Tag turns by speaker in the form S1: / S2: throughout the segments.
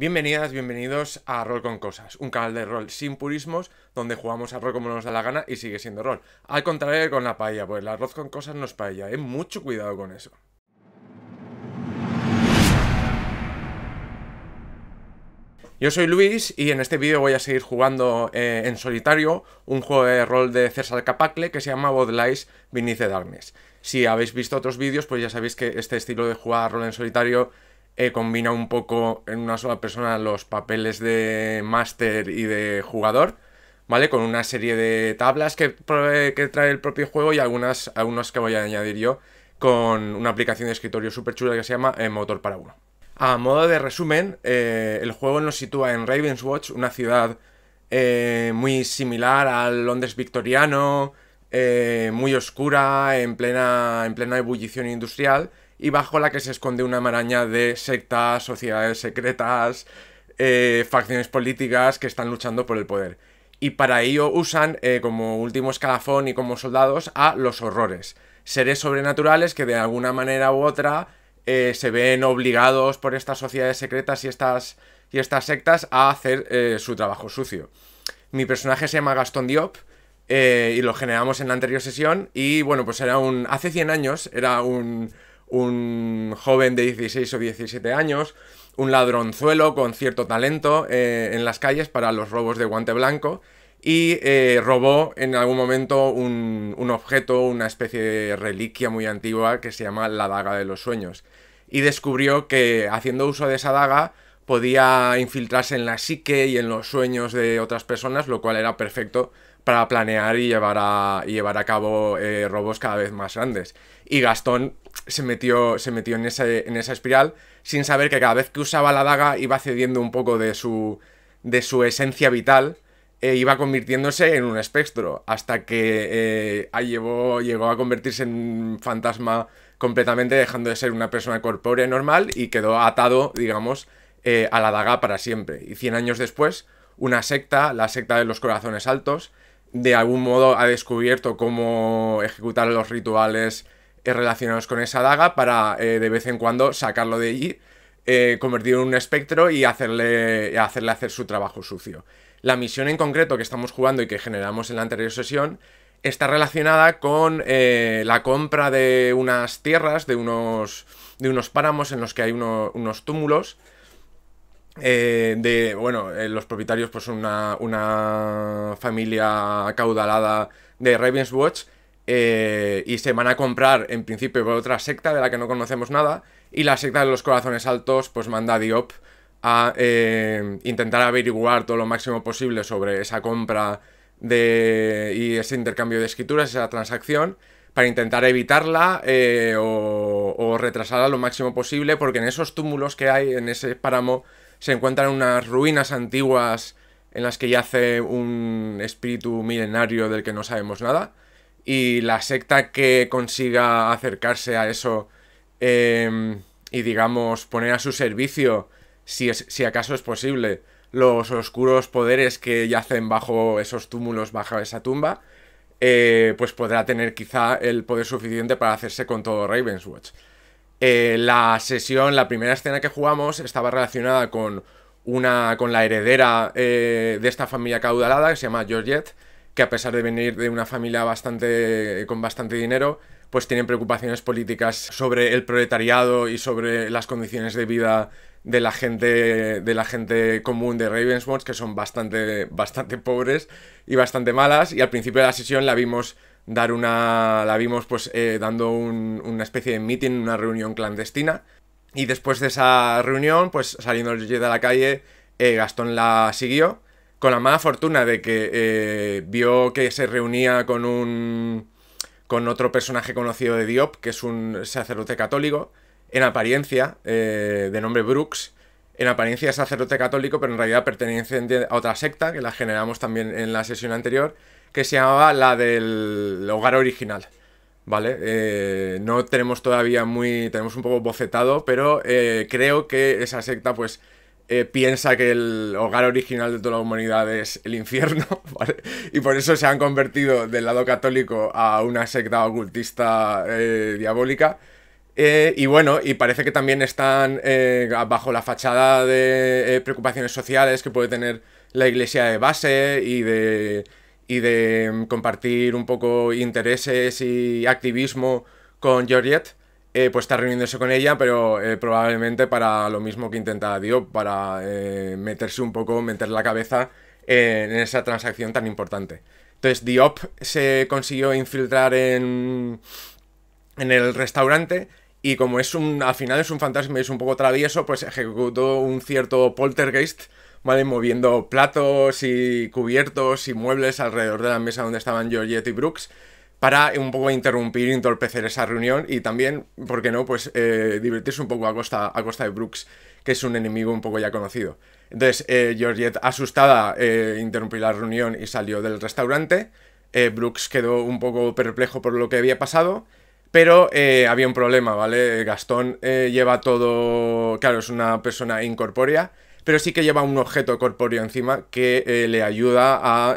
S1: Bienvenidas, bienvenidos a Rol con Cosas, un canal de rol sin purismos donde jugamos a rol como nos da la gana y sigue siendo rol. Al contrario que con la paella, pues el arroz con cosas no es paella, ¿eh? mucho cuidado con eso. Yo soy Luis y en este vídeo voy a seguir jugando eh, en solitario un juego de rol de César Capacle que se llama Beneath the Darkness. Si habéis visto otros vídeos, pues ya sabéis que este estilo de jugar rol en solitario eh, combina un poco en una sola persona los papeles de máster y de jugador, ¿vale? Con una serie de tablas que, que trae el propio juego y algunas, algunas que voy a añadir yo con una aplicación de escritorio súper chula que se llama eh, Motor para Uno. A modo de resumen, eh, el juego nos sitúa en Ravenswatch, una ciudad eh, muy similar al Londres victoriano, eh, muy oscura, en plena, en plena ebullición industrial, y bajo la que se esconde una maraña de sectas, sociedades secretas, facciones políticas que están luchando por el poder. Y para ello usan como último escalafón y como soldados a los horrores, seres sobrenaturales que de alguna manera u otra eh, se ven obligados por estas sociedades secretas y estas, y estas sectas a hacer eh, su trabajo sucio. Mi personaje se llama Gastón Diop eh, y lo generamos en la anterior sesión y bueno, pues era un... Hace 100 años era un, un joven de 16 o 17 años, un ladronzuelo con cierto talento en las calles para los robos de guante blanco y robó en algún momento un, un, objeto, una especie de reliquia muy antigua que se llama la daga de los sueños. Y descubrió que haciendo uso de esa daga podía infiltrarse en la psique y en los sueños de otras personas, lo cual era perfecto para planear y llevar a, llevar a cabo eh, robos cada vez más grandes. Y Gastón se metió, se metió en, ese, en esa espiral sin saber que cada vez que usaba la daga iba cediendo un poco de su, de su esencia vital e iba convirtiéndose en un espectro hasta que eh, llegó, llegó a convertirse en un fantasma completamente dejando de ser una persona corpórea normal y quedó atado, digamos, eh, a la daga para siempre. Y 100 años después, una secta, la secta de los corazones altos, de algún modo ha descubierto cómo ejecutar los rituales eh, relacionados con esa daga para eh, de vez en cuando sacarlo de allí, convertirlo en un espectro y hacerle, hacerle hacer su trabajo sucio. La misión en concreto que estamos jugando y que generamos en la anterior sesión está relacionada con eh, la compra de unas tierras, de unos, de unos páramos en los que hay unos túmulos. Eh, de, bueno, eh, los propietarios pues una, una familia acaudalada de Ravenswatch y se van a comprar en principio por otra secta de la que no conocemos nada y la secta de los corazones altos pues manda a Diop a intentar averiguar todo lo máximo posible sobre esa compra de, y ese intercambio de escrituras, esa transacción, para intentar evitarla eh, o, retrasarla lo máximo posible, porque en esos túmulos que hay, en ese páramo, se encuentran unas ruinas antiguas en las que yace un espíritu milenario del que no sabemos nada. Y la secta que consiga acercarse a eso em, y, digamos, poner a su servicio, si, es, si acaso es posible, los oscuros poderes que yacen bajo esos túmulos, bajo esa tumba, eh, pues podrá tener quizá el poder suficiente para hacerse con todo Ravenswatch. Eh, la sesión, la primera escena que jugamos estaba relacionada con una con la heredera eh, de esta familia caudalada que se llama Georgette, que a pesar de venir de una familia bastante con bastante dinero, pues tienen preocupaciones políticas sobre el proletariado y sobre las condiciones de vida de la gente de la gente común de Ravenswatch que son bastante bastante pobres y bastante malas. Y al principio de la sesión la vimos dar una la vimos pues eh, dando una especie de meeting una reunión clandestina. Y después de esa reunión pues saliendo de la calle eh, Gastón la siguió con la mala fortuna de que eh, vio que se reunía con un con otro personaje conocido de Diop que es un sacerdote católico en apariencia, eh, de nombre Brooks, en apariencia sacerdote católico, pero en realidad pertenece a otra secta, que la generamos también en la sesión anterior, que se llamaba la del hogar original. ¿Vale? Eh, no tenemos todavía muy. Tenemos un poco bocetado, pero eh, creo que esa secta, pues. piensa que el hogar original de toda la humanidad es el infierno. Y por eso se han convertido del lado católico a una secta ocultista diabólica. Eh, y bueno, y parece que también están eh, bajo la fachada de eh, preocupaciones sociales que puede tener la iglesia de base y de, y de mm, compartir un poco intereses y activismo con Georgette, pues está reuniéndose con ella, pero probablemente para lo mismo que intenta Diop, para meterse un poco, meter la cabeza en esa transacción tan importante. Entonces Diop se consiguió infiltrar en, en el restaurante y como es un, al final es un fantasma y es un poco travieso, pues ejecutó un cierto poltergeist, ¿vale? Moviendo platos y cubiertos y muebles alrededor de la mesa donde estaban Georgette y Brooks para un poco interrumpir entorpecer esa reunión y también, ¿por qué no? Pues eh, divertirse un poco a costa, a costa de Brooks, que es un enemigo un poco ya conocido. Entonces, eh, Georgette, asustada, eh, interrumpió la reunión y salió del restaurante. Brooks quedó un poco perplejo por lo que había pasado pero eh, había un problema, ¿vale? Gastón eh, lleva todo. Claro, es una persona incorpórea, pero sí que lleva un objeto corpóreo encima que eh, le ayuda a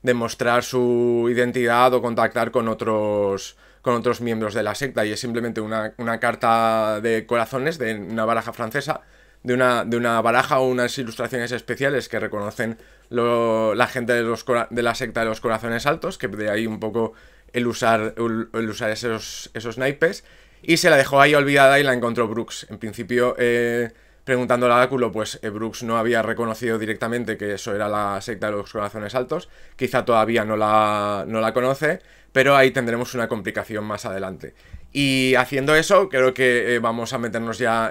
S1: demostrar su identidad o contactar con otros, con otros miembros de la secta. Y es simplemente una, carta de corazones de una baraja francesa, de una, de una baraja o unas ilustraciones especiales que reconocen la gente de, los, de la secta de los corazones altos, que de ahí un poco el usar, el, usar esos, esos naipes. Y se la dejó ahí olvidada y la encontró Brooks. En principio, eh, preguntando al oráculo, pues eh, Brooks no había reconocido directamente que eso era la secta de los corazones altos. Quizá todavía no la, no la conoce, pero ahí tendremos una complicación más adelante. Y haciendo eso, creo que eh, vamos a meternos ya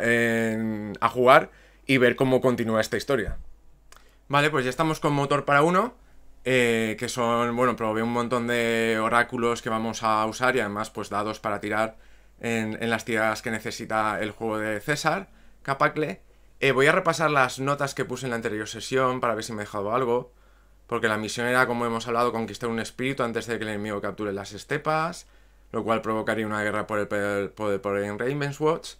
S1: a jugar y ver cómo continúa esta historia. Vale, pues ya estamos con motor para uno. Eh, que son, bueno, probé un montón de oráculos que vamos a usar y además pues dados para tirar en, las tiradas que necesita el juego de César, Capacle. Eh, voy a repasar las notas que puse en la anterior sesión para ver si me he dejado algo, porque la misión era, como hemos hablado, conquistar un espíritu antes de que el enemigo capture las estepas, lo cual provocaría una guerra por el poder por en Ravenswatch.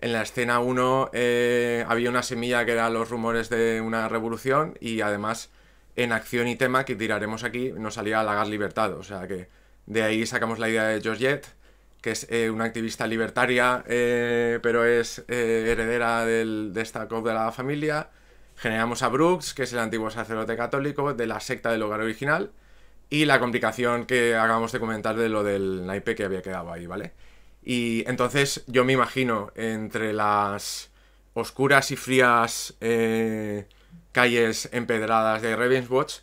S1: En la escena 1 eh, había una semilla que era los rumores de una revolución y además en acción y tema que tiraremos aquí nos salía Lagar Libertad. O sea que de ahí sacamos la idea de Georgette, que es eh, una activista libertaria, eh, pero es eh, heredera del, de esta COP de la familia. Generamos a Brooks, que es el antiguo sacerdote católico de la secta del hogar original. Y la complicación que acabamos de comentar de lo del naipe que había quedado ahí, ¿vale? Y entonces yo me imagino entre las oscuras y frías calles empedradas de Ravenswatch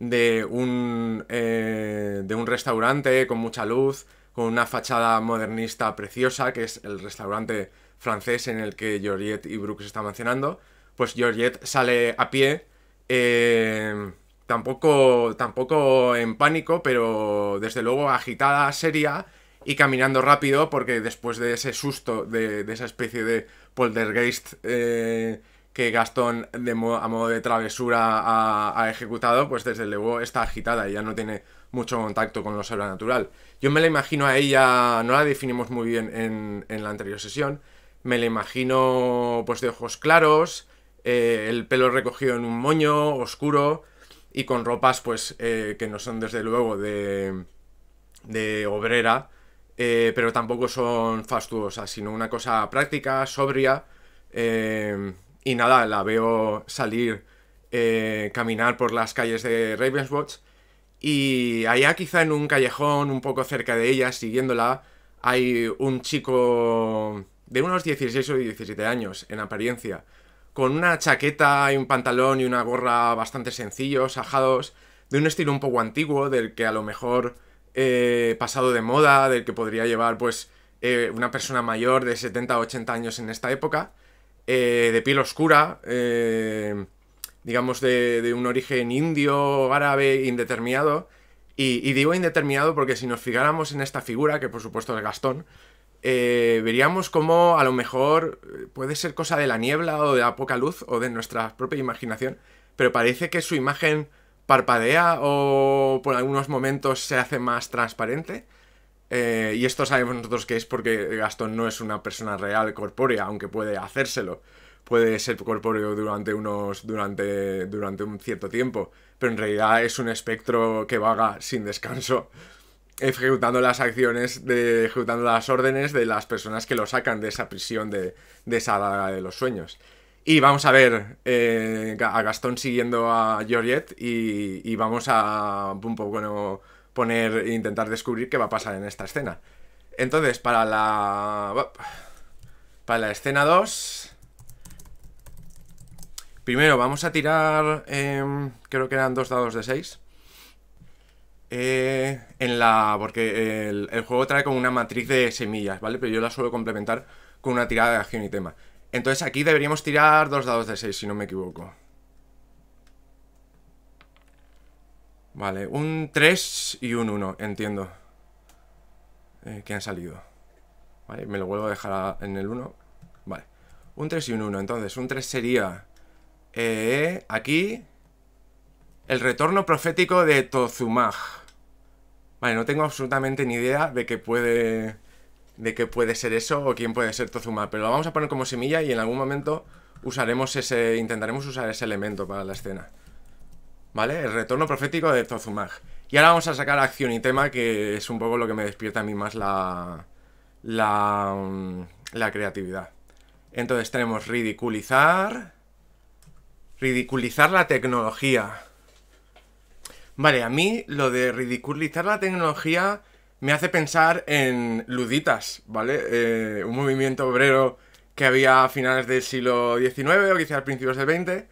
S1: de un, eh, de un restaurante con mucha luz, una fachada modernista preciosa, que es el restaurante francés en el que Georgette y Brooks están mencionando. Pues Georgette sale a pie, eh, tampoco, tampoco en pánico, pero desde luego agitada, seria y caminando rápido, porque después de ese susto, de, esa especie de poltergeist eh, que Gastón de a modo de travesura ha, ejecutado, pues desde luego está agitada y ya no tiene mucho contacto con lo sobrenatural. Yo me la imagino a ella, no la definimos muy bien en, la anterior sesión, me la imagino pues de ojos claros, eh, el pelo recogido en un moño oscuro y con ropas pues eh, que no son desde luego de, de obrera, eh, pero tampoco son fastuosas, sino una cosa práctica, sobria, y nada, la veo salir, eh, caminar por las calles de Ravenswatch. Y allá quizá en un callejón un poco cerca de ella, siguiéndola, hay un chico de unos 16 o 17 años en apariencia, con una chaqueta y un pantalón y una gorra bastante sencillos, ajados, de un estilo un poco antiguo, del que a lo mejor eh, pasado de moda, del que podría llevar pues eh, una persona mayor de 70 o 80 años en esta época. Eh, de piel oscura, eh, digamos de, un origen indio, árabe, indeterminado. Y, digo indeterminado porque si nos fijáramos en esta figura, que por supuesto es Gastón, eh, veríamos cómo a lo mejor puede ser cosa de la niebla o de la poca luz o de nuestra propia imaginación, pero parece que su imagen parpadea o por algunos momentos se hace más transparente. Eh, y esto sabemos nosotros que es porque Gastón no es una persona real, corpórea, aunque puede hacérselo. Puede ser corpóreo durante unos. durante. durante un cierto tiempo. Pero en realidad es un espectro que vaga sin descanso. ejecutando las acciones, de, ejecutando las órdenes de las personas que lo sacan de esa prisión de, de esa daga de los sueños. Y vamos a ver eh, a Gastón siguiendo a Georgette y, vamos a un poco poner, intentar descubrir qué va a pasar en esta escena. Entonces, para la... Para la escena 2... Primero vamos a tirar... Em, creo que eran dos dados de 6. Eh, en la. Porque el, juego trae como una matriz de semillas, ¿vale? Pero yo la suelo complementar con una tirada de acción y tema. Entonces aquí deberíamos tirar dos dados de 6, si no me equivoco. Vale, un 3 y un 1, entiendo. Eh, que han salido. Vale, me lo vuelvo a dejar en el 1. Vale, un 3 y un 1. Entonces, un 3 sería. Eh, aquí. El retorno profético de Tozumag. Vale, no tengo absolutamente ni idea de qué puede. De qué puede ser eso o quién puede ser Tozumag. Pero lo vamos a poner como semilla y en algún momento usaremos ese. Intentaremos usar ese elemento para la escena. ¿Vale? El retorno profético de Tozumag. Y ahora vamos a sacar acción y tema, que es un poco lo que me despierta a mí más la. La. La creatividad. Entonces tenemos ridiculizar. Ridiculizar la tecnología. Vale, a mí lo de ridiculizar la tecnología me hace pensar en Luditas, ¿vale? Eh, un movimiento obrero que había a finales del siglo XIX o quizás principios del XX,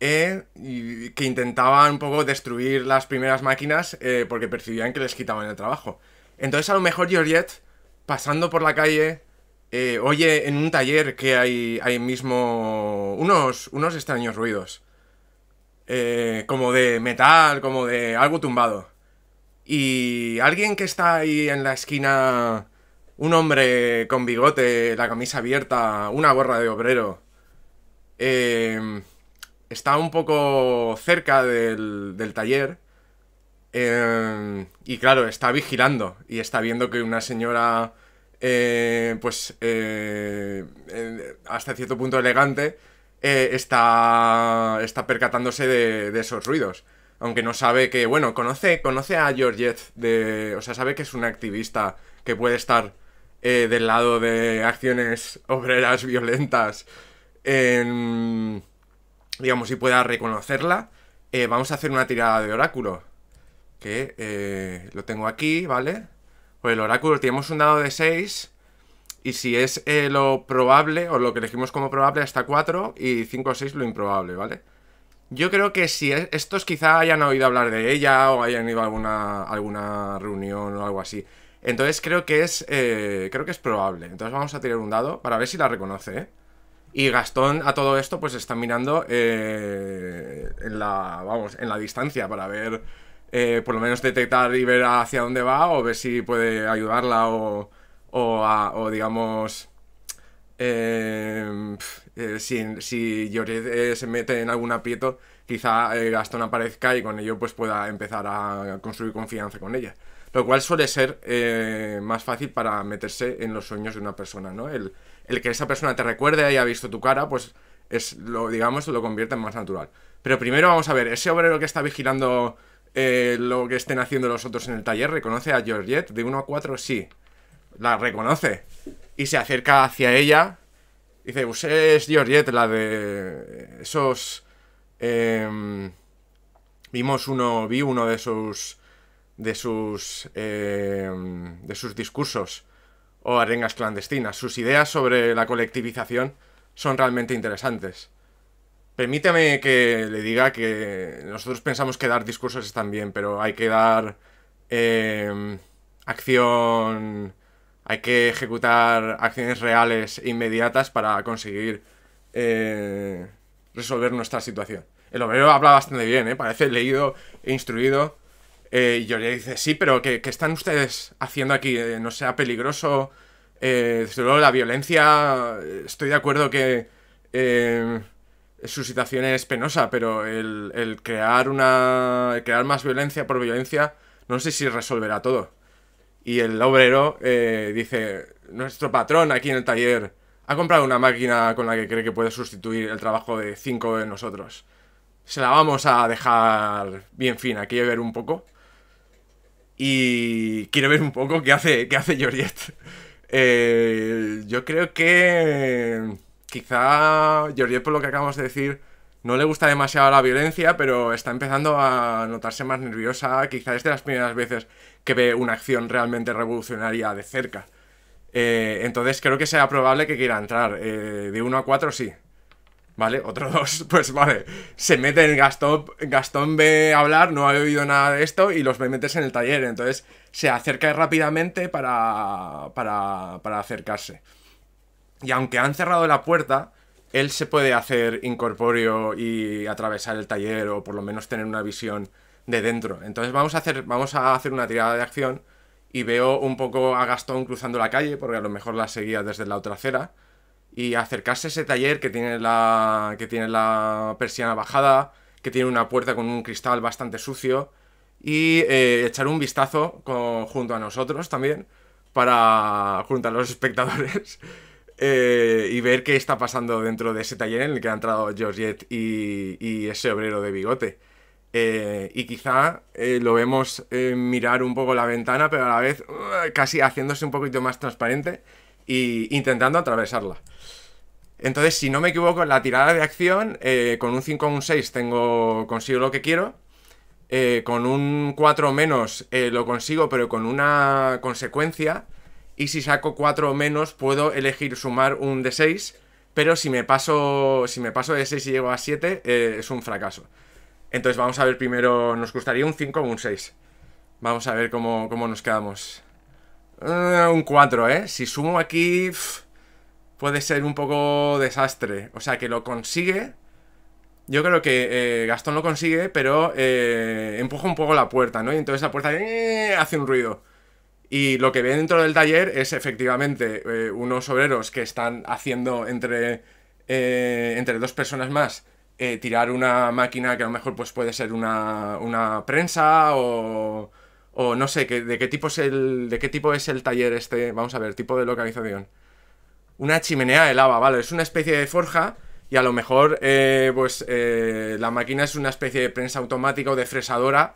S1: eh, y que intentaban un poco destruir las primeras máquinas eh, porque percibían que les quitaban el trabajo. Entonces a lo mejor Georgette, pasando por la calle, oye en un taller que hay, hay mismo unos, unos extraños ruidos. Eh, como de metal, como de algo tumbado. Y alguien que está ahí en la esquina, un hombre con bigote, la camisa abierta, una gorra de obrero, eh, está un poco cerca del, del taller. Eh, y claro, está vigilando y está viendo que una señora, pues, hasta cierto punto elegante, eh, está, está percatándose de, esos ruidos. Aunque no sabe que, bueno, conoce, conoce a Georgette, de, o sea, sabe que es una activista que puede estar eh, del lado de acciones obreras violentas, digamos, y pueda reconocerla. Eh, vamos a hacer una tirada de oráculo, que lo tengo aquí, ¿vale? Pues el oráculo tenemos un dado de 6 y si es eh, lo probable, o lo que elegimos como probable, hasta 4 y 5 o 6 lo improbable, ¿vale? Yo creo que si estos quizá hayan oído hablar de ella o hayan ido a alguna, alguna reunión o algo así. Entonces creo que es eh, creo que es probable. Entonces vamos a tirar un dado para ver si la reconoce, ¿eh? Y Gastón a todo esto pues está mirando eh, en la vamos en la distancia para ver por lo menos detectar y ver hacia dónde va o ver si puede ayudarla o, o, digamos... Eh, eh, si, si eh, se mete en algún aprieto, quizá Gastón aparezca y con ello pues pueda empezar a construir confianza con ella. Lo cual suele ser más fácil para meterse en los sueños de una persona, ¿no? El, el, que esa persona te recuerde, haya visto tu cara, pues es lo, digamos, lo convierte en más natural. Pero primero vamos a ver, ese obrero que está vigilando lo que estén haciendo los otros en el taller, ¿reconoce a Georgette? De 1 a 4, sí la reconoce y se acerca hacia ella. Dice, usted es Georgette, la de esos... Em, vimos uno, vi uno de sus... de sus... Em, de sus discursos o arengas clandestinas. Sus ideas sobre la colectivización son realmente interesantes. Permíteme que le diga que nosotros pensamos que dar discursos están bien, pero hay que dar em, acción hay que ejecutar acciones reales e inmediatas para conseguir eh, resolver nuestra situación. El obrero habla bastante bien, ¿eh? parece leído e instruido. Eh, y le dice, sí, pero ¿qué, están ustedes haciendo aquí? Eh, ¿No sea peligroso? desde luego, la violencia, estoy de acuerdo que su situación es penosa, pero el, el crear una. El crear más violencia por violencia, no sé si resolverá todo. Y el obrero eh, dice, nuestro patrón aquí en el taller ha comprado una máquina con la que cree que puede sustituir el trabajo de cinco de nosotros. Se la vamos a dejar bien fina. ¿Quiere ver un poco? Y quiero ver un poco qué hace, qué hace Georgette. Eh, yo creo que quizá Georgette, por lo que acabamos de decir, no le gusta demasiado la violencia, pero está empezando a notarse más nerviosa. Quizá es de las primeras veces que ve una acción realmente revolucionaria de cerca. Eh, entonces creo que sea probable que quiera entrar. Eh, de 1 a 4 sí. ¿Vale? Otro 2, pues vale. Se mete en Gastón, Gastón ve hablar, no ha oído nada de esto y los ve meterse en el taller. Entonces se acerca rápidamente para, para, para acercarse. Y aunque han cerrado la puerta, él se puede hacer incorpóreo y atravesar el taller o por lo menos tener una visión de dentro. Entonces vamos a hacer, vamos a hacer una tirada de acción y veo un poco a Gastón cruzando la calle, porque a lo mejor la seguía desde la otra acera, y acercarse a ese taller que tiene la, que tiene la persiana bajada, que tiene una puerta con un cristal bastante sucio, y eh, echar un vistazo junto a nosotros también, para, junto a los espectadores, eh, y ver qué está pasando dentro de ese taller en el que ha entrado Georgette y, y ese obrero de bigote. Eh, y quizá lo vemos mirar un poco la ventana, pero a la vez uh, casi haciéndose un poquito más transparente e intentando atravesarla. Entonces, si no me equivoco, la tirada de acción, con un 5 o un 6 tengo, consigo lo que quiero. con un 4 menos lo consigo, pero con una consecuencia y si saco 4 o menos puedo elegir sumar un de 6, pero si me paso, si me paso de 6 y llego a 7 eh, es un fracaso. Entonces vamos a ver primero, nos gustaría un 5 o un 6. Vamos a ver cómo, nos quedamos. Uh, un 4, ¿eh? Si sumo aquí puede ser un poco desastre. O sea que lo consigue. Yo creo que eh, Gastón lo consigue, pero eh, empuja un poco la puerta, ¿no? Y entonces la puerta hace un ruido. Y lo que ve dentro del taller es efectivamente eh, unos obreros que están haciendo entre, eh, entre dos personas más eh, tirar una máquina que a lo mejor pues, puede ser una, una prensa o, o no sé, que, de, qué tipo es el, de qué tipo es el taller este. Vamos a ver, tipo de localización. Una chimenea de lava, vale, es una especie de forja y a lo mejor pues la máquina es una especie de prensa automática o de fresadora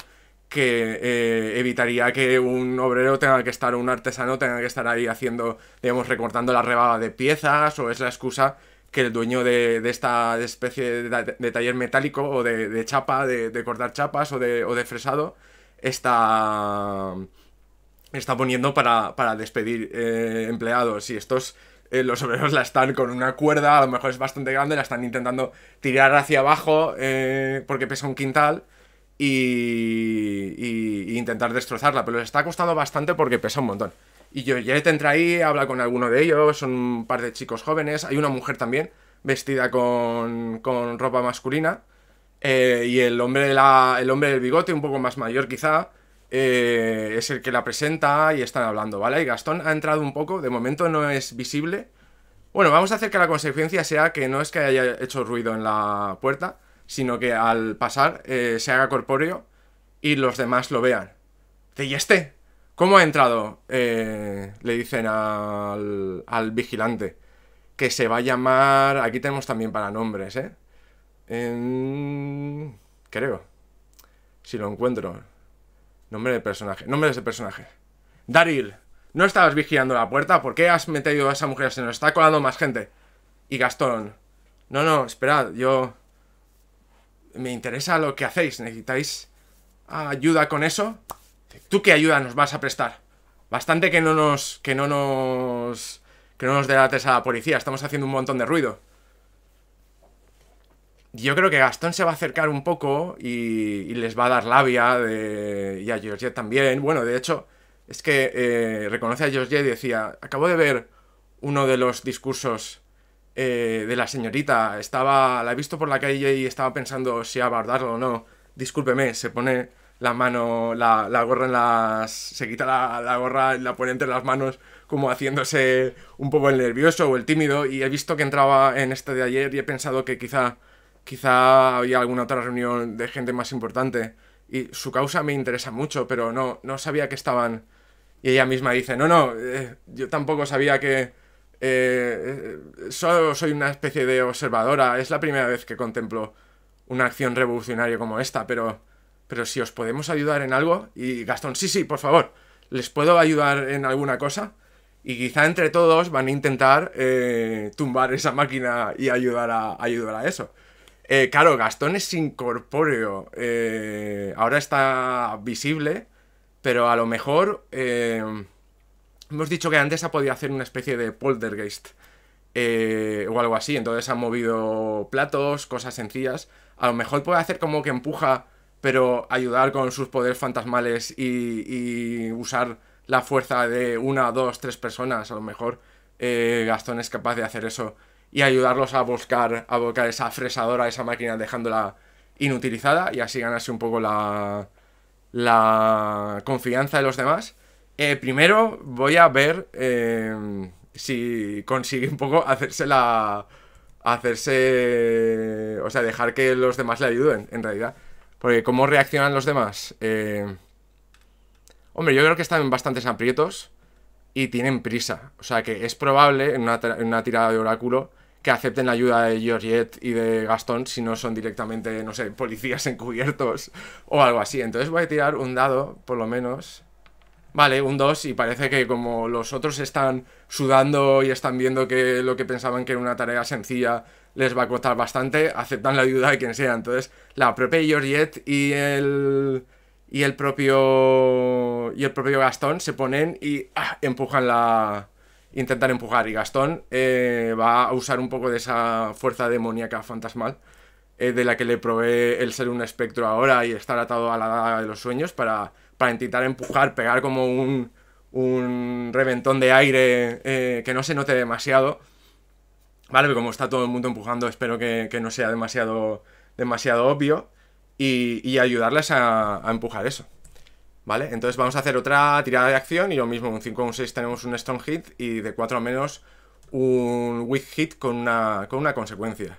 S1: que eh, evitaría que un obrero tenga que estar, un artesano tenga que estar ahí haciendo, digamos, recortando la rebaba de piezas, o es la excusa que el dueño de, esta especie de, taller metálico o de, chapa, de, cortar chapas o de, o fresado, está, está poniendo para, despedir eh, empleados. Y estos, eh, los obreros la están con una cuerda, a lo mejor es bastante grande, la están intentando tirar hacia abajo porque pesa un quintal y, intentar destrozarla, pero les está costando bastante porque pesa un montón. Y yo ya entra ahí, habla con alguno de ellos, son un par de chicos jóvenes, hay una mujer también, vestida con, con ropa masculina, eh, y el hombre, la, el hombre del bigote, un poco más mayor quizá, eh, es el que la presenta y están hablando, ¿vale? Y Gastón ha entrado un poco, de momento no es visible. Bueno, vamos a hacer que la consecuencia sea que no es que haya hecho ruido en la puerta, sino que al pasar eh, se haga corpóreo y los demás lo vean. ¿y este? ¿Cómo ha entrado? Eh, le dicen al, al vigilante. Que se va a llamar... Aquí tenemos también para nombres, ¿eh? Creo. Si lo encuentro. Nombre de personaje. Nombres de personaje. Daryl. ¿No estabas vigilando la puerta? ¿Por qué has metido a esa mujer? Se nos está colando más gente. Y Gastón. No, no, esperad. Yo me interesa lo que hacéis, necesitáis ayuda con eso. ¿Tú qué ayuda nos vas a prestar? Bastante que no nos. que no nos. que no nos delates a la policía, estamos haciendo un montón de ruido. Yo creo que Gastón se va a acercar un poco y, les va a dar labia de, y a Georgette también. Bueno, de hecho, es que eh, reconoce a Georgette y decía, acabo de ver uno de los discursos eh, de la señorita. Estaba, la he visto por la calle y estaba pensando si abordarlo o no. Discúlpeme, se pone la mano, la, gorra en las... Se quita la, gorra y la pone entre las manos como haciéndose un poco el nervioso o el tímido y he visto que entraba en este de ayer y he pensado que quizá, quizá había alguna otra reunión de gente más importante y su causa me interesa mucho, pero no, no sabía que estaban... Y ella misma dice, no, no, eh, yo tampoco sabía que, eh, solo soy una especie de observadora. Es la primera vez que contemplo una acción revolucionaria como esta, pero pero si os podemos ayudar en algo. Y Gastón, sí, sí, por favor, ¿les puedo ayudar en alguna cosa? Y quizá entre todos van a intentar eh, tumbar esa máquina y ayudar a, ayudar a eso. Eh, claro, Gastón es incorpóreo. Eh, ahora está visible, pero a lo mejor hemos dicho que antes ha podido hacer una especie de poltergeist o algo así. Entonces han movido platos, cosas sencillas. A lo mejor puede hacer como que empuja, pero ayudar con sus poderes fantasmales y usar la fuerza de una, dos, tres personas, a lo mejor eh, Gastón es capaz de hacer eso y ayudarlos a buscar, a buscar esa fresadora, esa máquina, dejándola inutilizada y así ganarse un poco la, la confianza de los demás. Eh, primero voy a ver eh, si consigue un poco hacerse la... Hacerse... O sea, dejar que los demás le ayuden, en realidad. Porque cómo reaccionan los demás. Eh, Hombre, yo creo que están en bastantes aprietos y tienen prisa. O sea que es probable en una, tirada de oráculo que acepten la ayuda de Georgette y de Gastón si no son directamente, no sé, policías encubiertos o algo así. Entonces voy a tirar un dado, por lo menos. Vale, un 2 y parece que como los otros están sudando y están viendo que lo que pensaban que era una tarea sencilla les va a costar bastante, aceptan la ayuda de quien sea. Entonces la propia Georgette y el y el propio y el propio Gastón se ponen y ah, empujan la intentan empujar y Gastón eh, va a usar un poco de esa fuerza demoníaca fantasmal eh, de la que le provee el ser un espectro ahora y estar atado a la daga de los sueños para, para intentar empujar, pegar como un, un reventón de aire eh, que no se note demasiado. Vale, como está todo el mundo empujando, espero que, que no sea demasiado, demasiado obvio y, ayudarles a, empujar eso. ¿Vale? Entonces vamos a hacer otra tirada de acción y lo mismo, un 5 o un 6 tenemos un strong hit y de 4 a menos un weak hit con una, con una consecuencia.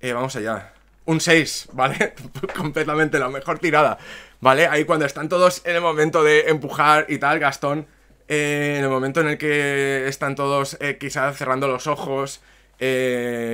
S1: Eh, vamos allá. Un 6, ¿vale? Completamente la mejor tirada, ¿vale? Ahí cuando están todos en el momento de empujar y tal, Gastón, eh, en el momento en el que están todos eh, quizás cerrando los ojos,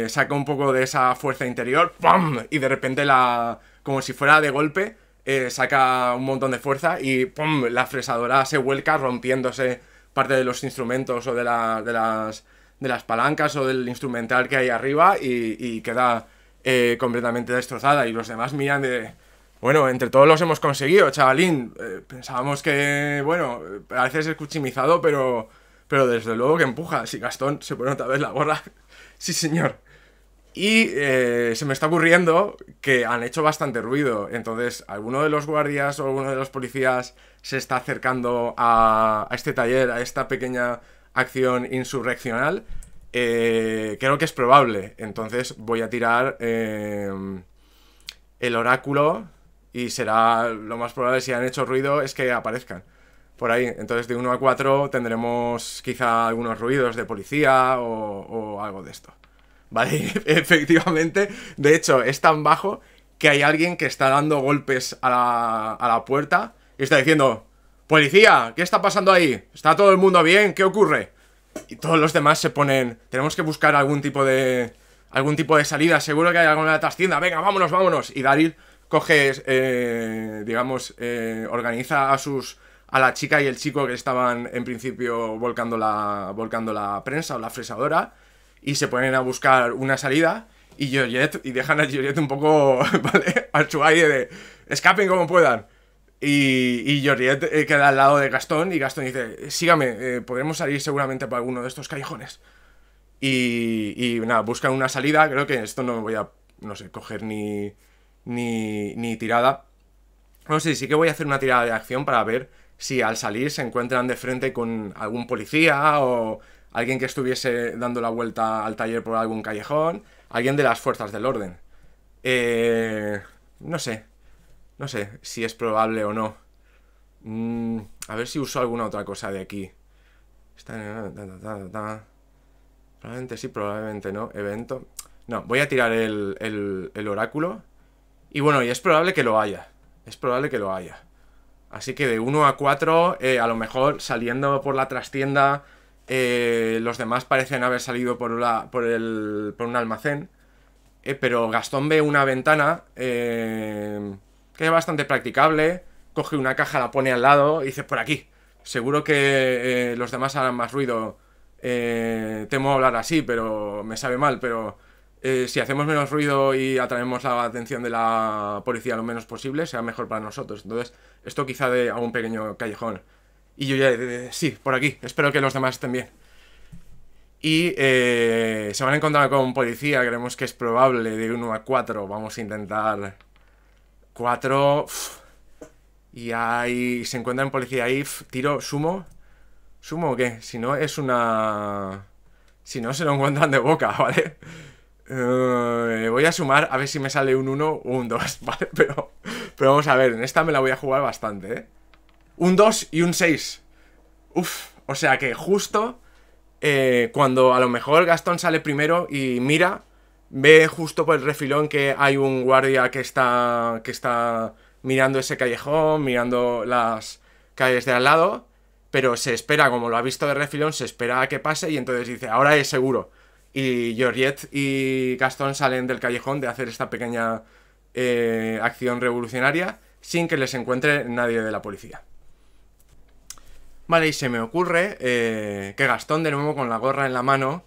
S1: saca un poco de esa fuerza interior, ¡pum! Y de repente la como si fuera de golpe, eh, saca un montón de fuerza y ¡pum! la fresadora se vuelca rompiéndose parte de los instrumentos o de, de, las, de las palancas o del instrumental que hay arriba y, queda eh, completamente destrozada y los demás miran de... Bueno, entre todos los hemos conseguido, chavalín. Eh, pensábamos que, bueno, a veces es cuchimizado, pero, pero desde luego que empuja. Si Gastón se pone otra vez la gorra. sí, señor. Y eh, se me está ocurriendo que han hecho bastante ruido. Entonces, alguno de los guardias o alguno de los policías se está acercando a, este taller, a esta pequeña acción insurreccional. Eh, creo que es probable. Entonces voy a tirar eh, el oráculo y será lo más probable si han hecho ruido es que aparezcan por ahí. Entonces de 1 a 4 tendremos quizá algunos ruidos de policía o algo de esto. ¿Vale? Efectivamente, de hecho, es tan bajo que hay alguien que está dando golpes a la, a la puerta y está diciendo, policía, ¿qué está pasando ahí? ¿Está todo el mundo bien? ¿Qué ocurre? Y todos los demás se ponen, tenemos que buscar algún tipo de... Algún tipo de salida, seguro que hay alguna tienda, venga, vámonos, vámonos. Y Daryl coge, eh, digamos, eh, organiza a sus a la chica y el chico que estaban en principio volcando la, volcando la prensa o la fresadora y se ponen a buscar una salida y Georgette, y dejan a Georgette un poco, ¿vale? Al su aire de escapen como puedan. Y, y Georgette eh, queda al lado de Gastón y Gastón dice, sígame, eh, podremos salir seguramente por alguno de estos callejones. Y, y nada, buscan una salida, creo que esto no voy a, no sé, coger ni, ni, ni tirada. No sé, sí que voy a hacer una tirada de acción para ver si al salir se encuentran de frente con algún policía o alguien que estuviese dando la vuelta al taller por algún callejón, alguien de las fuerzas del orden. Eh, no sé, no sé si es probable o no. Mm, a ver si uso alguna otra cosa de aquí. Probablemente sí, probablemente no. Evento. No, voy a tirar el, el, oráculo. Y bueno, y es probable que lo haya. Es probable que lo haya. Así que de 1 a 4, eh, a lo mejor saliendo por la trastienda eh, los demás parecen haber salido por, por, el, por un almacén. Eh, pero Gastón ve una ventana eh, que es bastante practicable. Coge una caja, la pone al lado y dice, por aquí. Seguro que eh, los demás harán más ruido. Eh, temo hablar así, pero me sabe mal, pero si hacemos menos ruido y atraemos la atención de la policía lo menos posible, será mejor para nosotros. Entonces, esto quizá de algún pequeño callejón. Y yo ya, sí, por aquí, espero que los demás estén bien. Y se van a encontrar con policía, creemos que es probable, de 1 a 4. Vamos a intentar 4. Y ahí se encuentra en policía ahí. Tiro, sumo. ¿Sumo o qué? Si no, es una. Si no, se lo encuentran de boca, ¿vale? Eh, voy a sumar a ver si me sale un 1 o un 2, ¿vale? Pero, pero vamos a ver, en esta me la voy a jugar bastante, ¿eh? Un 2 y un 6. Uf, o sea que justo eh, cuando a lo mejor Gastón sale primero y mira, ve justo por el refilón que hay un guardia que está, que está mirando ese callejón, mirando las calles de al lado, pero se espera, como lo ha visto de refilón, se espera a que pase y entonces dice, ahora es seguro. Y Georgette y Gastón salen del callejón de hacer esta pequeña eh, acción revolucionaria sin que les encuentre nadie de la policía. Vale, y se me ocurre eh, que Gastón, de nuevo con la gorra en la mano,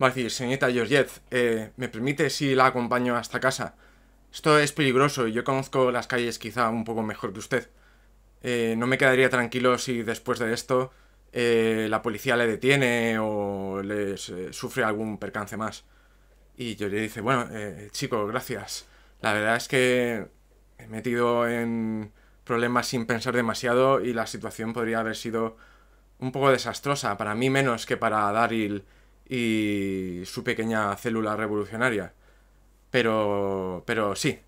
S1: Va a decir, señorita Georgette, eh, ¿me permite si la acompaño hasta casa? Esto es peligroso y yo conozco las calles quizá un poco mejor que usted. Eh, no me quedaría tranquilo si después de esto eh, la policía le detiene o le sufre algún percance más. Y Georgette dice, bueno, chico, gracias. La verdad es que he metido en problemas sin pensar demasiado y la situación podría haber sido un poco desastrosa, para mí menos que para Daryl y su pequeña célula revolucionaria. Pero, pero sí.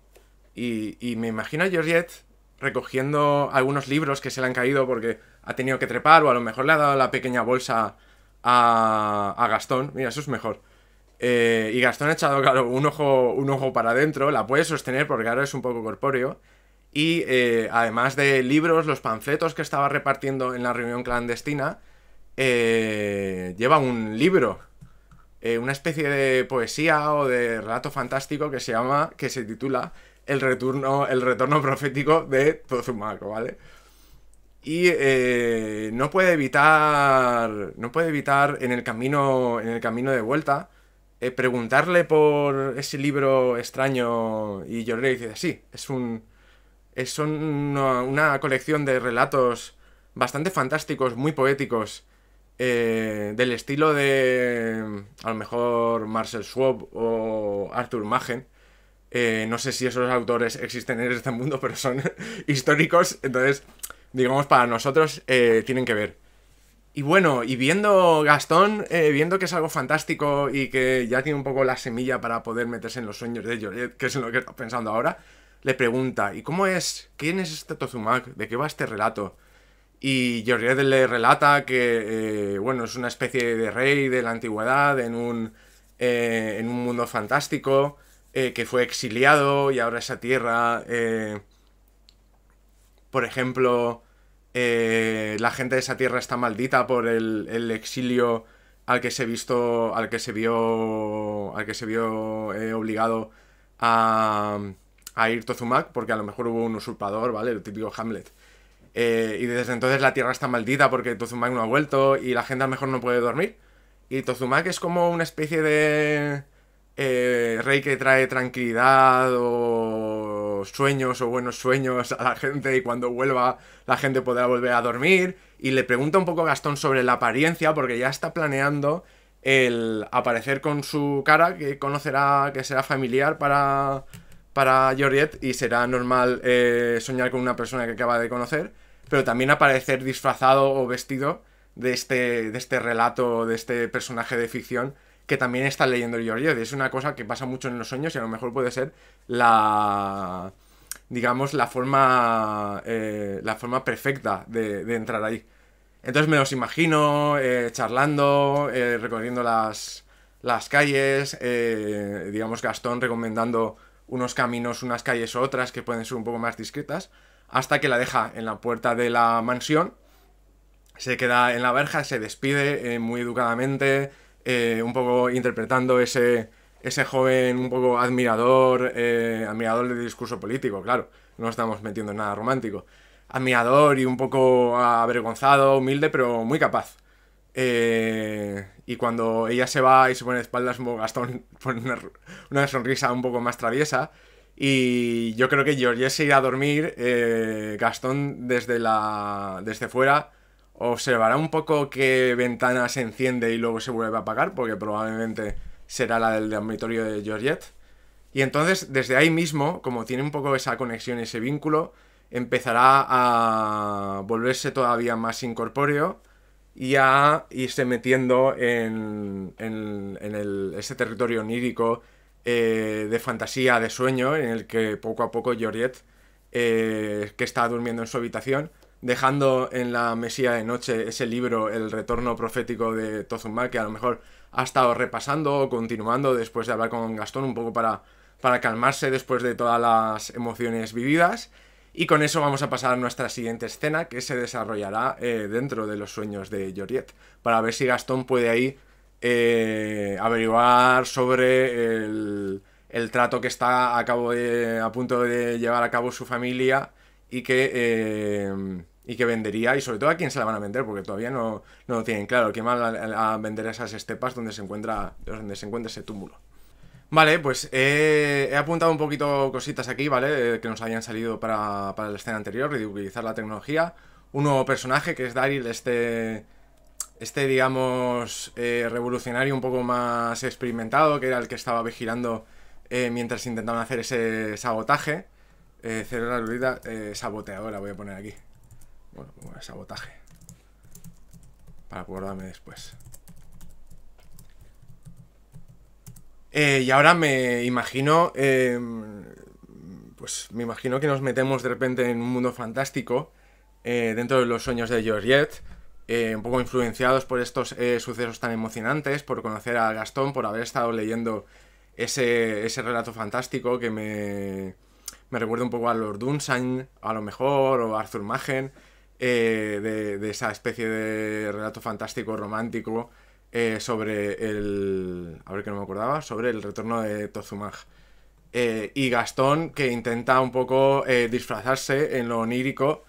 S1: Y, me imagino a Georgette recogiendo algunos libros que se le han caído porque ha tenido que trepar o a lo mejor le ha dado la pequeña bolsa a, a Gastón. Mira, eso es mejor. Eh, y Gastón ha echado, claro, un ojo, un ojo para adentro, la puede sostener porque ahora es un poco corpóreo. Y eh, además de libros, los panfletos que estaba repartiendo en la reunión clandestina, eh, lleva un libro eh, una especie de poesía o de relato fantástico que se llama, que se titula El retorno, el retorno profético de Tozumaco, ¿vale? Y no puede evitar, no puede evitar en el camino, en el camino de vuelta, preguntarle por ese libro extraño y yo le dice, sí, es un, es una colección de relatos bastante fantásticos, muy poéticos, eh, del estilo de a lo mejor Marcel Schwab o Arthur Machen. Eh, no sé si esos autores existen en este mundo, pero son históricos, entonces, digamos, para nosotros eh, tienen que ver. Y bueno, y viendo Gastón, viendo que es algo fantástico y que ya tiene un poco la semilla para poder meterse en los sueños de ellos, que es en lo que está pensando ahora, le pregunta, ¿y cómo es? ¿Quién es este Tozumak? ¿De qué va este relato? Y Georgette le relata que, eh, bueno, es una especie de rey de la antigüedad en un, eh, en un mundo fantástico, eh, que fue exiliado y ahora esa tierra, por ejemplo, la gente de esa tierra está maldita por el, exilio al que se visto, al que se vio, al que se vio obligado a, a ir Tozumak, porque a lo mejor hubo un usurpador, ¿vale? El típico Hamlet. Eh, y desde entonces la tierra está maldita porque Tozumak no ha vuelto y la gente a lo mejor no puede dormir. Y Tozumak es como una especie de eh, rey que trae tranquilidad o sueños o buenos sueños a la gente y cuando vuelva la gente podrá volver a dormir. Y le pregunta un poco a Gastón sobre la apariencia porque ya está planeando el aparecer con su cara que conocerá, que será familiar para, para Georgette y será normal eh, soñar con una persona que acaba de conocer pero también aparecer disfrazado o vestido de este, de este relato, de este personaje de ficción que también está leyendo Giorgio. Es una cosa que pasa mucho en los sueños y a lo mejor puede ser la digamos la forma eh, la forma perfecta de, entrar ahí entonces me los imagino eh, charlando eh, recorriendo las, las calles digamos Gastón recomendando unos caminos unas calles u otras que pueden ser un poco más discretas hasta que la deja en la puerta de la mansión. Se queda en la verja, se despide eh, muy educadamente, eh, un poco interpretando ese, ese joven un poco admirador, eh, admirador del discurso político, claro, no estamos metiendo en nada romántico. Admirador y un poco avergonzado, humilde, pero muy capaz. Y cuando ella se va y se pone de espaldas, Gastón pone una, sonrisa un poco más traviesa. Y yo creo que George se irá a dormir. Eh, Gastón desde, la, desde fuera observará un poco qué ventana se enciende y luego se vuelve a apagar, porque probablemente será la del dormitorio de Georgette. Y entonces, desde ahí mismo, como tiene un poco esa conexión, ese vínculo, empezará a volverse todavía más incorpóreo y a irse metiendo en, en, ese territorio onírico eh, de fantasía, de sueño, en el que poco a poco Georgette, eh, que está durmiendo en su habitación, dejando en la mesía de noche ese libro, El retorno profético de Tozuma, que a lo mejor ha estado repasando o continuando después de hablar con Gastón un poco para, para calmarse después de todas las emociones vividas. Y con eso vamos a pasar a nuestra siguiente escena que se desarrollará eh, dentro de los sueños de Joriet, para ver si Gastón puede ahí eh, averiguar sobre el, el, trato que está a, cabo de, a punto de llevar a cabo su familia y que, eh, y que vendería, y sobre todo a quién se la van a vender, porque todavía no, no lo tienen claro, quién va a, vender esas estepas donde se encuentra, donde se encuentra ese túmulo. Vale, pues he apuntado un poquito cositas aquí, ¿vale? Eh, que nos habían salido para, la escena anterior, ridiculizar la tecnología. Un nuevo personaje que es Daryl, este, este digamos, eh, revolucionario un poco más experimentado, que era el que estaba vigilando eh, mientras intentaban hacer ese sabotaje. Eh, la eh, saboteadora voy a poner aquí. Bueno, sabotaje. Para acordarme después. Eh, y ahora me imagino, em, pues me imagino que nos metemos de repente en un mundo fantástico eh, dentro de los sueños de Georgette, eh, un poco influenciados por estos sucesos tan emocionantes, por conocer a Gastón, por haber estado leyendo ese, ese relato fantástico que me, me recuerda un poco a Lord Dunsany, a lo mejor, o a Arthur Machen, de, de esa especie de relato fantástico romántico eh, sobre el... A ver que no me acordaba, sobre el retorno de Tozumag. Eh, y Gastón que intenta un poco eh, disfrazarse en lo onírico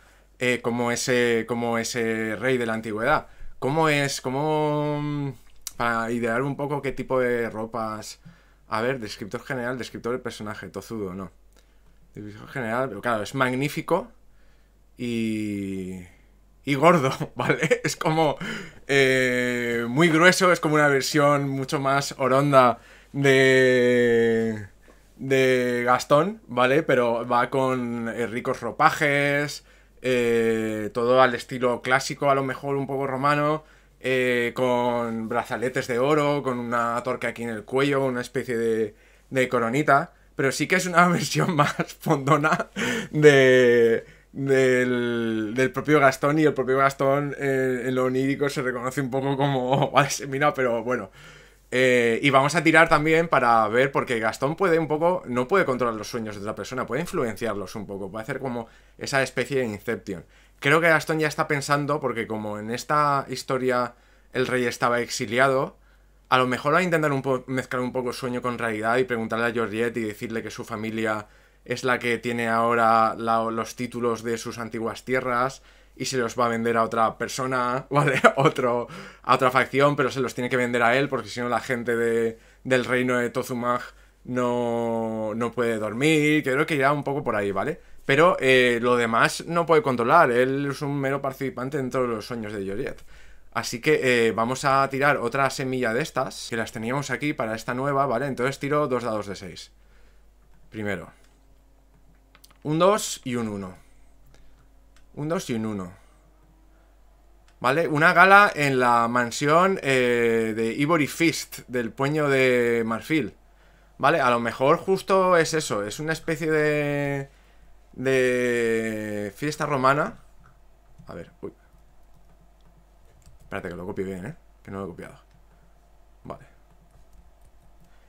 S1: como, ese, como ese rey de la antigüedad. ¿Cómo es? ¿Cómo...? Mm, para idear un poco qué tipo de ropas... A ver, descriptor general, descriptor del personaje, tozudo, no. Descriptor general, pero claro, es magnífico y y gordo, ¿vale? Es como eh, muy grueso, es como una versión mucho más oronda de, de Gastón, ¿vale? Pero va con eh, ricos ropajes, eh, todo al estilo clásico, a lo mejor un poco romano, con brazaletes de oro, con una torque aquí en el cuello, una especie de, de coronita, pero sí que es una versión más fondona de del, propio Gastón y el propio Gastón eh, en lo onírico se reconoce un poco como mira, pero bueno. Eh, y vamos a tirar también para ver, porque Gastón puede un poco, no puede controlar los sueños de otra persona, puede influenciarlos un poco, puede hacer como esa especie de Inception. Creo que Gastón ya está pensando, porque como en esta historia el rey estaba exiliado, a lo mejor va a intentar un mezclar un poco sueño con realidad y preguntarle a Georgette y decirle que su familia es la que tiene ahora los títulos de sus antiguas tierras y se los va a vender a otra persona, ¿vale? Otro, a otra facción, pero se los tiene que vender a él porque si no la gente de, del reino de Tozumag no, no puede dormir, creo que irá un poco por ahí, ¿vale? Pero eh, lo demás no puede controlar, él es un mero participante dentro de los sueños de Joliet. Así que eh, vamos a tirar otra semilla de estas, que las teníamos aquí para esta nueva, ¿vale? Entonces tiro dos dados de 6. Primero. Un 2 y un 1. Un 2 y un 1. ¿Vale? Una gala en la mansión eh, de Ivory Fist, del puño de Marfil. ¿Vale? A lo mejor justo es eso, es una especie de... de fiesta romana. A ver, uy. Espérate que lo copie bien, ¿eh? Que no lo he copiado. Vale.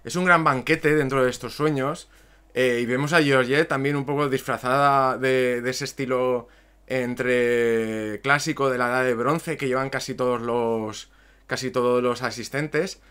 S1: Es un gran banquete dentro de estos sueños eh, y vemos a Georgette también un poco disfrazada de, ese estilo entre clásico de la edad de bronce que llevan casi todos los casi todos los asistentes.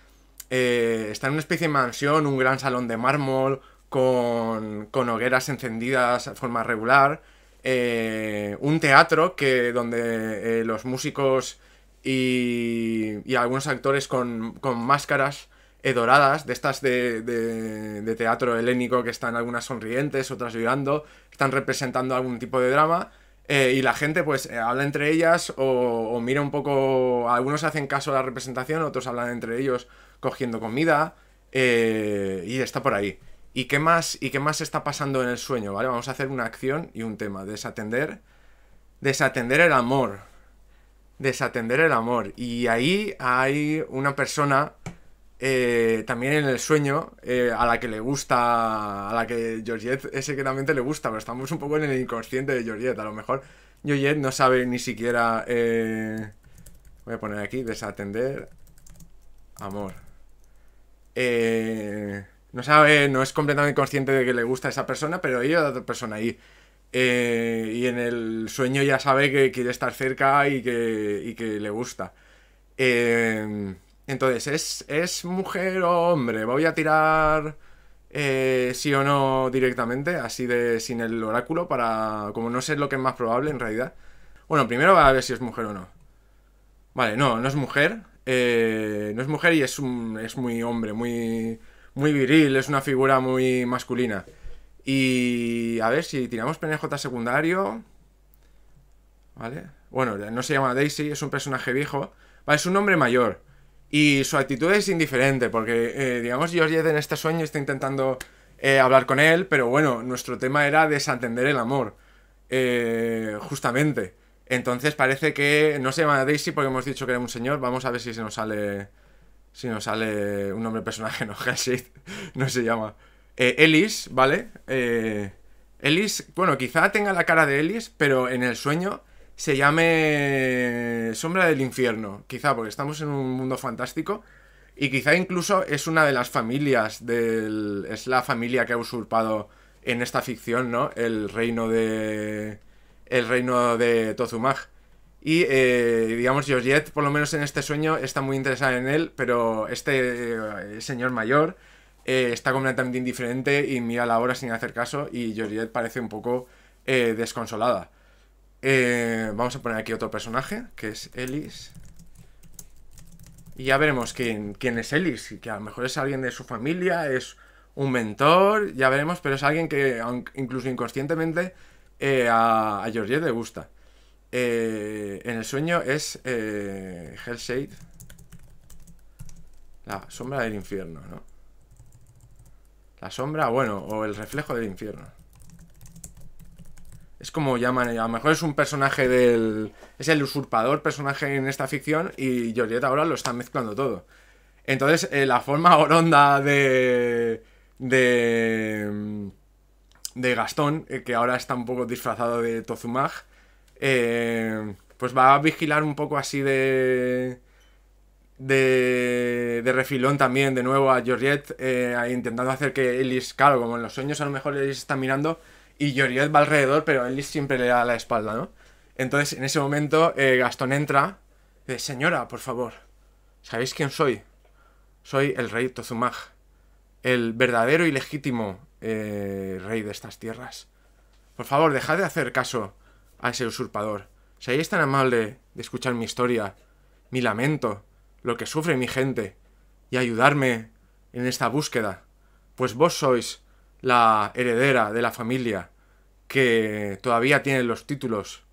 S1: eh, está en una especie de mansión, un gran salón de mármol, con, con hogueras encendidas de forma regular, eh, un teatro que donde los músicos y, y algunos actores con, con máscaras doradas, de estas de, de, de teatro helénico que están algunas sonrientes, otras llorando, están representando algún tipo de drama. Eh, y la gente pues eh, habla entre ellas o, mira un poco, algunos hacen caso a la representación, otros hablan entre ellos cogiendo comida eh, y está por ahí. ¿Y qué, más, ¿Y qué más está pasando en el sueño? ¿Vale? Vamos a hacer una acción y un tema. Desatender. Desatender el amor. Desatender el amor. Y ahí hay una persona eh, también en el sueño eh, a la que le gusta. A la que Georgette también le gusta. Pero estamos un poco en el inconsciente de Georgette. A lo mejor Georgette no sabe ni siquiera. Eh, voy a poner aquí. Desatender. Amor. Eh, no sabe, no es completamente consciente de que le gusta a esa persona, pero hay otra persona ahí. Y en el sueño ya sabe que quiere estar cerca y que, y que le gusta. Eh, entonces, ¿es, ¿es mujer o hombre? Voy a tirar eh, sí o no directamente, así de sin el oráculo, para como no sé lo que es más probable en realidad. Bueno, primero va a ver si es mujer o no. Vale, no, no es mujer. Eh, no es mujer y es, un, es muy hombre, muy, muy viril, es una figura muy masculina. Y a ver si tiramos PNJ secundario. ¿Vale? Bueno, no se llama Daisy, es un personaje viejo. Vale, es un hombre mayor. Y su actitud es indiferente, porque, eh, digamos, Georgette en este sueño está intentando eh, hablar con él, pero bueno, nuestro tema era desatender el amor. Eh, justamente. Entonces parece que no se llama Daisy porque hemos dicho que era un señor. Vamos a ver si se nos sale. Si nos sale un nombre personaje, no, Hellshade, no se llama. Eh, Ellis, ¿vale? Eh, Ellis, bueno, quizá tenga la cara de Ellis, pero en el sueño se llame Sombra del Infierno. Quizá, porque estamos en un mundo fantástico. Y quizá incluso es una de las familias del. Es la familia que ha usurpado en esta ficción, ¿no? El reino de. El reino de Tozumag. Y, eh, digamos, Georgette, por lo menos en este sueño, está muy interesada en él, pero este eh, señor mayor eh, está completamente indiferente y mira la hora sin hacer caso y Georgette parece un poco desconsolada. Eh, vamos a poner aquí otro personaje, que es Ellis. Y ya veremos quién, es Ellis, que a lo mejor es alguien de su familia, es un mentor, ya veremos, pero es alguien que incluso inconscientemente eh, a, a le gusta. Eh, en el sueño es Hellshade, la sombra del infierno, ¿no? La sombra, bueno, o el reflejo del infierno. Es como llaman, a lo mejor es un personaje del... Es el usurpador personaje en esta ficción y Georgette ahora lo está mezclando todo. Entonces, eh, la forma oronda de... De... De Gastón, eh, que ahora está un poco disfrazado de Tozumag, eh, pues va a vigilar un poco así de de, de refilón también de nuevo a Georgette intentando hacer que Ellis, claro, como en los sueños a lo mejor Ellis está mirando y Georgette va alrededor, pero Ellis siempre le da la espalda, ¿no? Entonces en ese momento eh, Gastón entra y dice, señora, por favor, ¿sabéis quién soy? Soy el rey Tozumag, el verdadero y legítimo eh, rey de estas tierras. Por favor, dejad de hacer caso a ese usurpador. Seáis tan amable de escuchar mi historia, mi lamento, lo que sufre mi gente, y ayudarme en esta búsqueda, pues vos sois la heredera de la familia que todavía tiene los títulos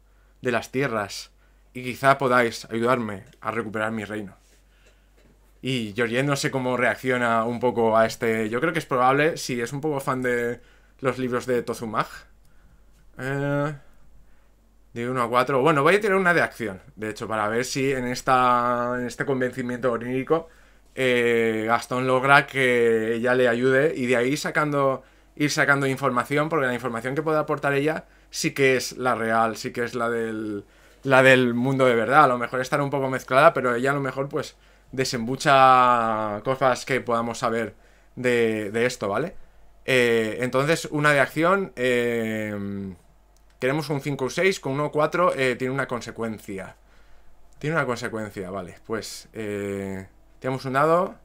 S1: de las tierras y quizá podáis ayudarme a recuperar mi reino. Y Georgette no sé cómo reacciona un poco a este. Yo creo que es probable, si es un poco fan de los libros de Tozumag. Eh, de 1 a 4. Bueno, voy a tirar una de acción, de hecho, para ver si en, esta, en este convencimiento onírico eh, Gastón logra que ella le ayude y de ahí sacando, ir sacando información, porque la información que puede aportar ella sí que es la real, sí que es la del, la del mundo de verdad. A lo mejor estará un poco mezclada, pero ella a lo mejor pues desembucha cosas que podamos saber de, de esto, ¿vale? Eh, entonces, una de acción... Eh, Queremos un 5 o 6, con 1 o 4 eh, tiene una consecuencia. Tiene una consecuencia, vale. Pues eh, tenemos un dado.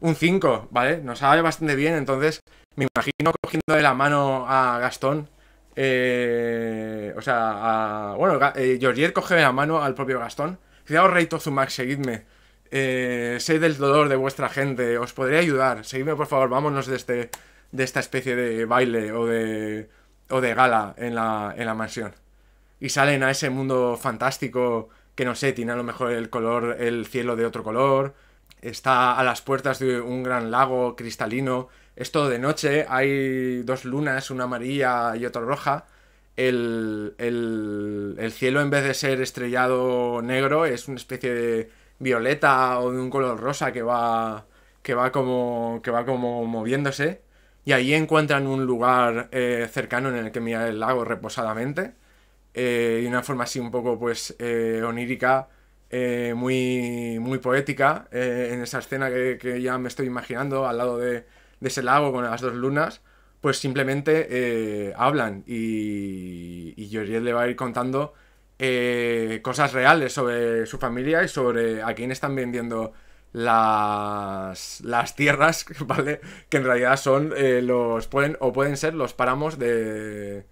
S1: Un 5, ¿vale? Nos sale bastante bien, entonces me imagino cogiendo de la mano a Gastón. Eh, o sea, a, bueno, eh, coge de la mano al propio Gastón. Cuidado, Rey Tozumak, seguidme. Eh, sé del dolor de vuestra gente, os podría ayudar. Seguidme, por favor, vámonos de, este, de esta especie de baile o de, o de gala en la, en la mansión. Y salen a ese mundo fantástico que no sé, tiene a lo mejor el color, el cielo de otro color, está a las puertas de un gran lago cristalino, es todo de noche, hay dos lunas, una amarilla y otra roja. El, el, cielo en vez de ser estrellado negro es una especie de violeta o de un color rosa que va que va como que va como moviéndose y ahí encuentran un lugar eh, cercano en el que mirar el lago reposadamente eh, y una forma así un poco pues eh, onírica eh, muy, muy poética en esa escena que, ya me estoy imaginando al lado de, ese lago con las dos lunas, pues simplemente hablan y, y le va a ir contando cosas reales sobre su familia y sobre a quién están vendiendo las, las tierras, ¿vale? Que en realidad son los, pueden, o pueden ser los páramos de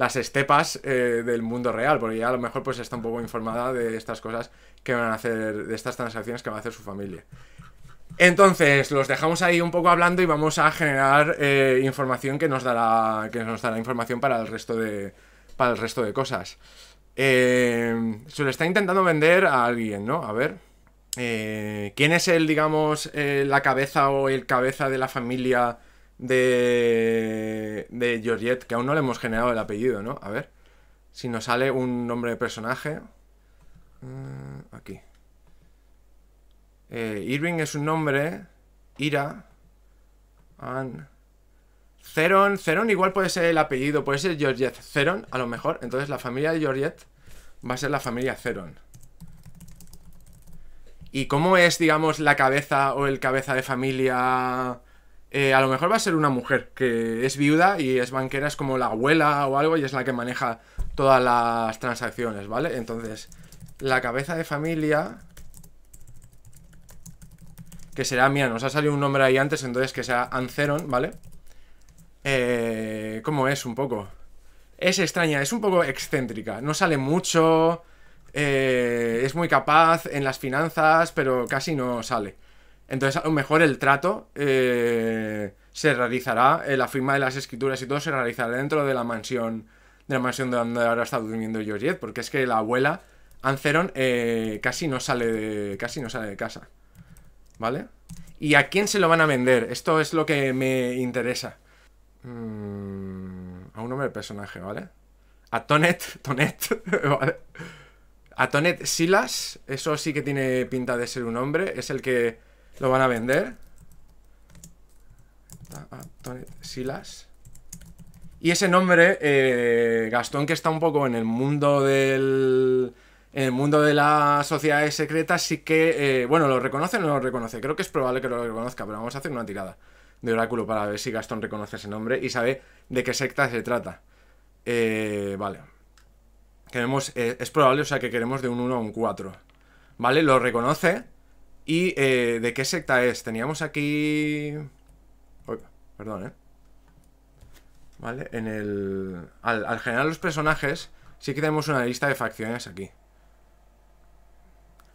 S1: las estepas eh, del mundo real, porque ya a lo mejor pues está un poco informada de estas cosas que van a hacer, de estas transacciones que va a hacer su familia. Entonces, los dejamos ahí un poco hablando y vamos a generar eh, información que nos dará. que nos dará información para el resto de. para el resto de cosas. Eh, se lo está intentando vender a alguien, ¿no? A ver. ¿Quién es el, digamos, la cabeza o el cabeza de la familia de, de Georgette, que aún no le hemos generado el apellido, ¿no? A ver, si nos sale un nombre de personaje. Mm, aquí. Eh, Irving es un nombre. Ira. An. Ceron. Ceron igual puede ser el apellido, puede ser Georgette Ceron, a lo mejor. Entonces la familia de Georgette va a ser la familia Ceron. ¿Y cómo es, digamos, la cabeza o el cabeza de familia eh, a lo mejor va a ser una mujer que es viuda y es banquera, es como la abuela o algo y es la que maneja todas las transacciones, ¿vale? Entonces, la cabeza de familia... Que será, mía, nos ha salido un nombre ahí antes, entonces que sea Anceron, ¿vale? Eh, ¿Cómo es un poco? Es extraña, es un poco excéntrica, no sale mucho, eh, es muy capaz en las finanzas, pero casi no sale. Entonces, a lo mejor el trato eh, se realizará, la firma de las escrituras y todo se realizará dentro de la mansión, de la mansión donde ahora está durmiendo Georgette, porque es que la abuela, Anceron, casi no sale casi no sale de casa. ¿Vale? ¿Y a quién se lo van a vender? Esto es lo que me interesa. Mm, a un nombre de personaje, ¿vale? A Tonet, Tonet, ¿vale? A Tonet Silas, eso sí que tiene pinta de ser un hombre, es el que lo van a vender. Silas. Y ese nombre, eh, Gastón, que está un poco en el mundo del. En el mundo de las sociedades secretas, sí que. Eh, bueno, ¿lo reconoce o no lo reconoce? Creo que es probable que lo reconozca, pero vamos a hacer una tirada de oráculo para ver si Gastón reconoce ese nombre y sabe de qué secta se trata. Eh, vale. Queremos, es probable, o sea, que queremos de un 1 a un 4. ¿Vale? Lo reconoce. ¿Y eh, de qué secta es? Teníamos aquí... perdón, ¿eh? ¿Vale? En el... Al, generar los personajes, sí que tenemos una lista de facciones aquí.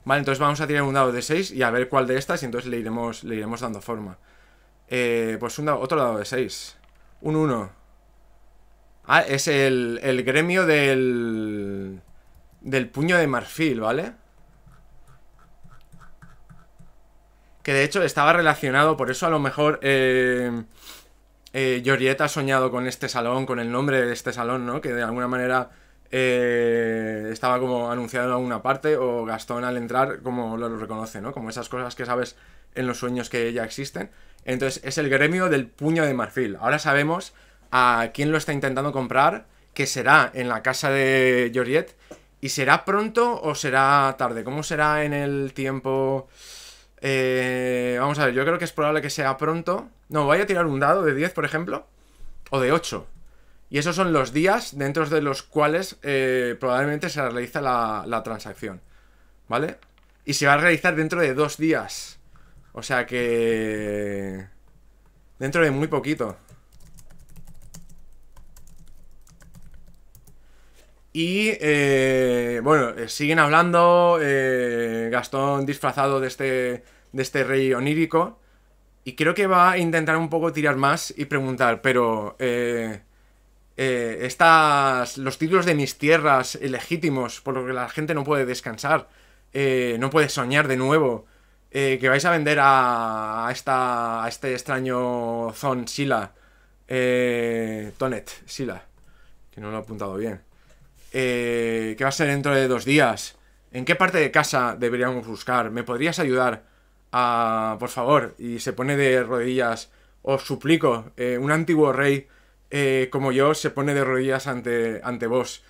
S1: Vale, entonces vamos a tirar un dado de 6 y a ver cuál de estas y entonces le iremos, le iremos dando forma. Eh, pues un otro dado de 6. Un 1. Ah, es el, el gremio del... Del puño de marfil, ¿vale? que de hecho estaba relacionado, por eso a lo mejor eh, eh ha soñado con este salón, con el nombre de este salón, ¿no? Que de alguna manera eh, estaba como anunciado en alguna parte, o Gastón al entrar como lo, reconoce, ¿no? Como esas cosas que sabes en los sueños que ya existen. Entonces es el gremio del puño de marfil. Ahora sabemos a quién lo está intentando comprar, que será en la casa de Georgette, y será pronto o será tarde. ¿Cómo será en el tiempo? Eh, vamos a ver, yo creo que es probable que sea pronto. No, voy a tirar un dado de 10, por ejemplo. O de 8. Y esos son los días dentro de los cuales eh, probablemente se realiza la, transacción. ¿Vale? Y se va a realizar dentro de dos días. O sea que... Dentro de muy poquito. Y eh, bueno, eh, siguen hablando. Gastón disfrazado de este, de este rey onírico. Y creo que va a intentar un poco tirar más y preguntar, pero estas, los títulos de mis tierras legítimos, por lo que la gente no puede descansar, no puede soñar de nuevo, que vais a vender a, esta, a este extraño Zon Sila, Tonet Sila, que no lo he apuntado bien. Eh, que va a ser dentro de dos días. ¿En qué parte de casa deberíamos buscar? ¿Me podrías ayudar? A, por favor, y se pone de rodillas. Os suplico, eh, un antiguo rey eh, como yo se pone de rodillas ante, ante vos.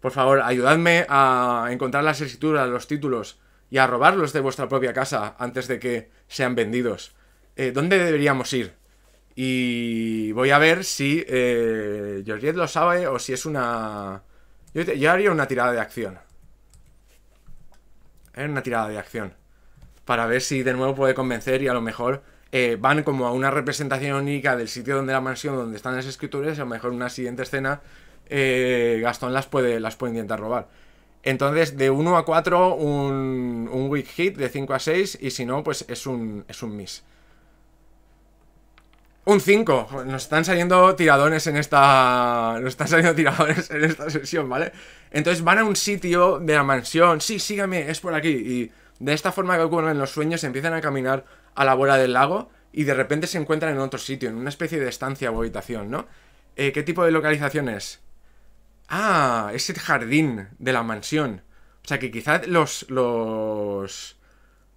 S1: Por favor, ayudadme a encontrar las escrituras, los títulos y a robarlos de vuestra propia casa antes de que sean vendidos. ¿Dónde deberíamos ir? Y voy a ver si eh, Georgette lo sabe o si es una yo, haría una tirada de acción. Haría una tirada de acción. Para ver si de nuevo puede convencer y a lo mejor eh, van como a una representación única del sitio donde la mansión, donde están las escrituras, y a lo mejor en una siguiente escena eh, Gastón las puede, las puede intentar robar. Entonces, de 1 a 4, un, un weak hit, de 5 a 6, y si no, pues es un, es un miss. Un 5. Nos están saliendo tiradones en esta. Nos están saliendo tiradores en esta sesión, ¿vale? Entonces van a un sitio de la mansión. Sí, sígame, es por aquí. Y de esta forma que ocurren los sueños, empiezan a caminar a la bola del lago y de repente se encuentran en otro sitio, en una especie de estancia o habitación, ¿no? Eh, ¿Qué tipo de localización es? Ah, es el jardín de la mansión. O sea que quizás los. los.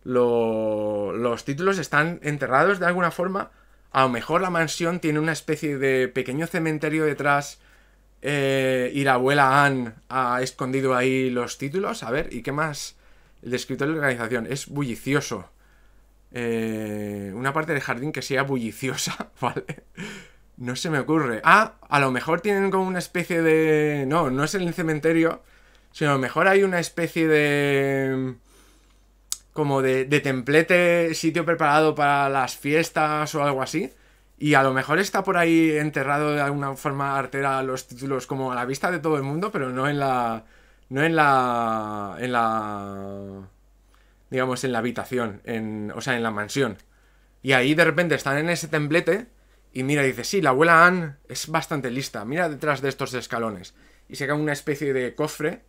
S1: los, los títulos están enterrados de alguna forma a lo mejor la mansión tiene una especie de pequeño cementerio detrás eh, y la abuela Anne ha escondido ahí los títulos. A ver, ¿y qué más? El descriptor de organización es bullicioso. Eh, una parte del jardín que sea bulliciosa, ¿vale? No se me ocurre. Ah, a lo mejor tienen como una especie de... No, no es el cementerio, sino a lo mejor hay una especie de como de, templete, sitio preparado para las fiestas o algo así. Y a lo mejor está por ahí enterrado de alguna forma artera los títulos como a la vista de todo el mundo, pero no en la. No en la. En la. Digamos, en la habitación. En, o sea, en la mansión. Y ahí de repente están en ese templete. Y mira, dice: Sí, la abuela Anne es bastante lista. Mira detrás de estos escalones. Y se cae una especie de cofre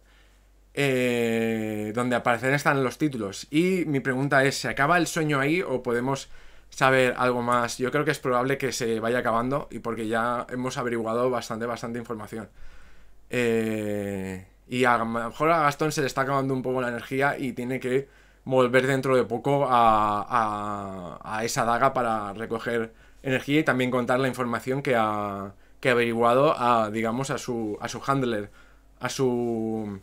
S1: eh, donde aparecen están los títulos. Y mi pregunta es, ¿se acaba el sueño ahí o podemos saber algo más? Yo creo que es probable que se vaya acabando y porque ya hemos averiguado bastante, bastante información. Eh, y a lo mejor a Gastón se le está acabando un poco la energía y tiene que volver dentro de poco a, a, esa daga para recoger energía y también contar la información que ha, que ha averiguado a, digamos, a su, a su handler, a su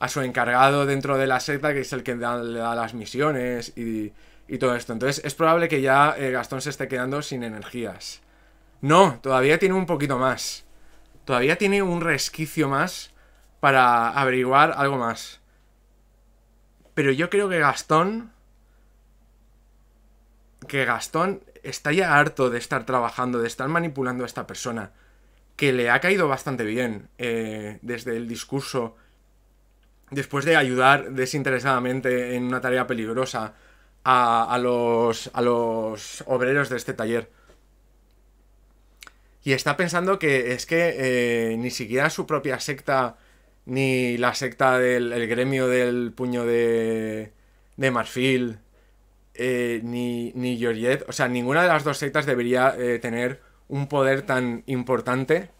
S1: a su encargado dentro de la secta, que es el que le da las misiones y, todo esto. Entonces es probable que ya eh, Gastón se esté quedando sin energías. No, todavía tiene un poquito más. Todavía tiene un resquicio más para averiguar algo más. Pero yo creo que Gastón... Que Gastón está ya harto de estar trabajando, de estar manipulando a esta persona. Que le ha caído bastante bien eh, desde el discurso después de ayudar desinteresadamente en una tarea peligrosa a, los, a los obreros de este taller. Y está pensando que es que eh, ni siquiera su propia secta, ni la secta del gremio del puño de, de marfil, eh, ni, ni Georgette, o sea, ninguna de las dos sectas debería eh, tener un poder tan importante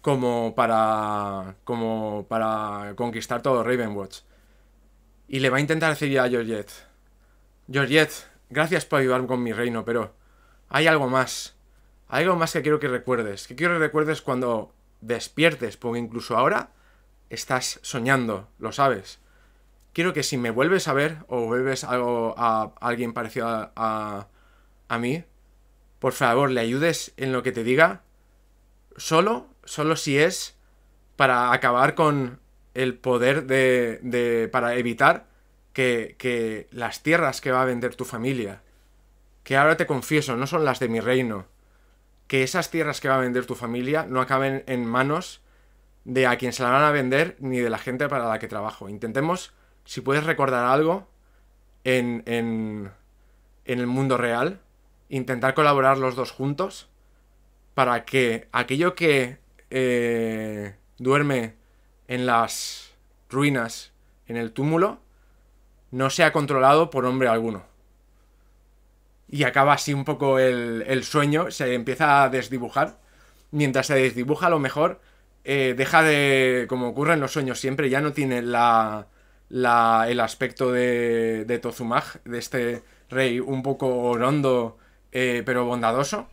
S1: como para, como para conquistar todo Ravenwatch. Y le va a intentar decir a Georgette, Georgette, gracias por ayudarme con mi reino, pero hay algo más. Hay algo más que quiero que recuerdes. Que quiero que recuerdes cuando despiertes, porque incluso ahora estás soñando, lo sabes. Quiero que si me vuelves a ver o vuelves algo a alguien parecido a, a, mí, por favor, le ayudes en lo que te diga, solo solo si es para acabar con el poder de, de para evitar que, que, las tierras que va a vender tu familia. Que ahora te confieso, no son las de mi reino, que esas tierras que va a vender tu familia no acaben en manos de a quien se la van a vender ni de la gente para la que trabajo. Intentemos, si puedes recordar algo en, en, en el mundo real, intentar colaborar los dos juntos para que aquello que eh, duerme en las ruinas, en el túmulo, no sea controlado por hombre alguno. Y acaba así un poco el, el sueño, se empieza a desdibujar. Mientras se desdibuja, a lo mejor eh, deja de, como ocurre en los sueños siempre, ya no tiene la, la, el aspecto de, de Tozumag, de este rey un poco orondo, eh, pero bondadoso.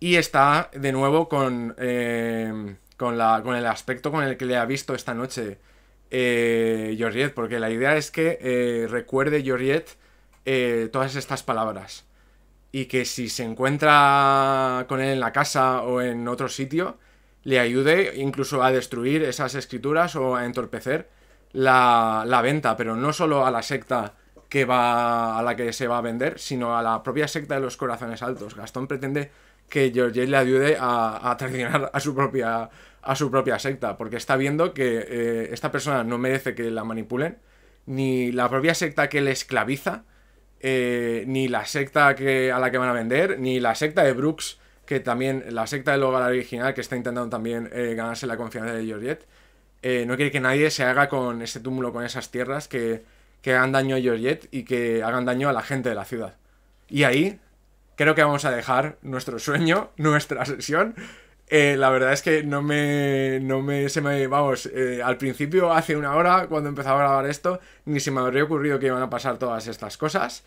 S1: Y está de nuevo con, eh, con, la, con el aspecto con el que le ha visto esta noche eh, Georgette, porque la idea es que recuerde eh, todas estas palabras. Y que si se encuentra con él en la casa o en otro sitio, le ayude incluso a destruir esas escrituras o a entorpecer la, la venta, pero no solo a la secta que va a la que se va a vender, sino a la propia secta de los corazones altos. Gastón pretende que Georgette le ayude a, a traicionar a su propia a su propia secta, porque está viendo que eh, esta persona no merece que la manipulen, ni la propia secta que le esclaviza, eh, ni la secta que, a la que van a vender, ni la secta de Brooks, que también, la secta del hogar original, que está intentando también eh, ganarse la confianza de Georgette, eh, no quiere que nadie se haga con ese túmulo, con esas tierras, que, que hagan daño a Georgette y que hagan daño a la gente de la ciudad. Y ahí creo que vamos a dejar nuestro sueño, nuestra sesión. Eh, la verdad es que no me. No me. Se me. Vamos, al principio, hace una hora, cuando empezaba a grabar esto, ni se me habría ocurrido que iban a pasar todas estas cosas.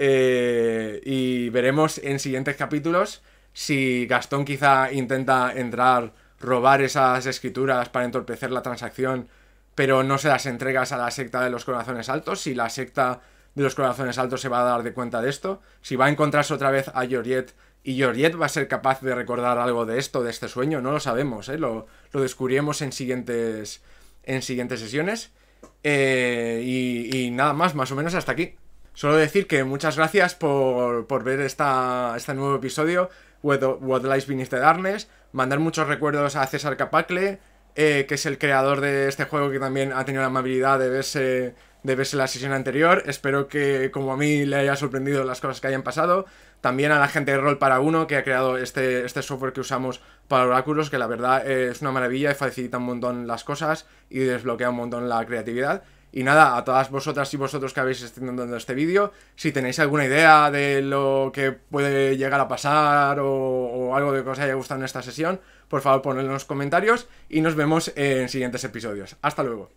S1: Eh, y veremos en siguientes capítulos si Gastón quizá intenta entrar, robar esas escrituras para entorpecer la transacción, pero no se las entregas a la secta de los corazones altos. Si la secta de los corazones altos se va a dar de cuenta de esto, si va a encontrarse otra vez a Georgette y Georgette va a ser capaz de recordar algo de esto, de este sueño, no lo sabemos, ¿eh? lo, lo descubriremos en siguientes, en siguientes sesiones. Eh, y, y, nada más, más o menos hasta aquí. Solo decir que muchas gracias por, por ver esta, este nuevo episodio, What, What Lies Beneath the Darkness. Mandar muchos recuerdos a César Capacle, eh, que es el creador de este juego que también ha tenido la amabilidad de verse, de verse la sesión anterior. Espero que, como a mí, le haya sorprendido las cosas que hayan pasado. También a la gente de Roll para Uno, que ha creado este, este software que usamos para oráculos, que la verdad es una maravilla y facilita un montón las cosas y desbloquea un montón la creatividad. Y nada, a todas vosotras y vosotros que habéis estado viendo este vídeo, si tenéis alguna idea de lo que puede llegar a pasar o, o, algo de que os haya gustado en esta sesión, por favor ponedlo en los comentarios y nos vemos en siguientes episodios. Hasta luego.